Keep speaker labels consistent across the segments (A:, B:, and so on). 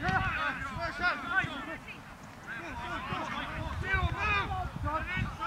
A: Go, go, go, go.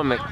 A: Me...